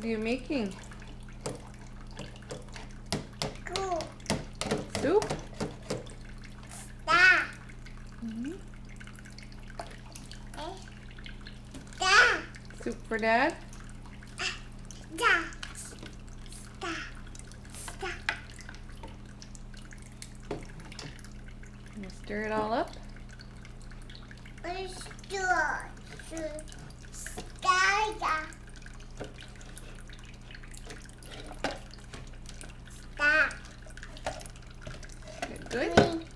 What are you making? Cool. Soup? Da. Eh. Da. Soup for dad? Da. Da. Da. Stir it all up? Let's do it. Good? Mm.